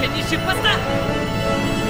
点に出発だ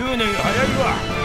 10年早いわ。